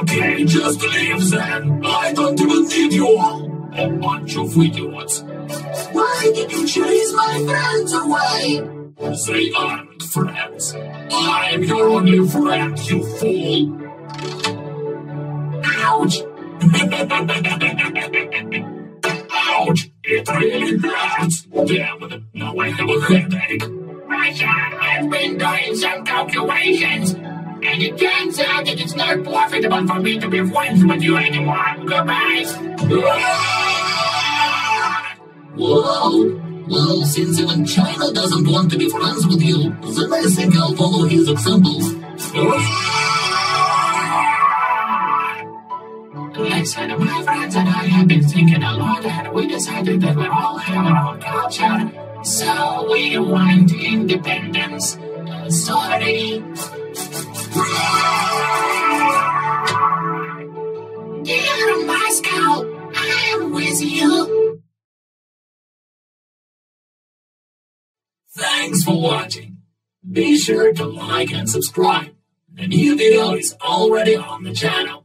Okay, just leave then. I don't even need you all. A bunch of idiots. Why did you chase my friends away? They aren't friends. I'm your only friend, you fool. Ouch! Ouch! It really hurts. Damn it, now I have a headache. Russia, I've been doing some calculations. And it turns out that it's not profitable for me to be friends with you anymore. Goodbye. Whoa! Well, since even China doesn't want to be friends with you, then I think I'll follow his example. Listen, my friends and I have been thinking a lot, and we decided that we all have our own culture. So we want independence. Uh, sorry. I am with you. Thanks for watching. Be sure to like and subscribe. The new video is already on the channel.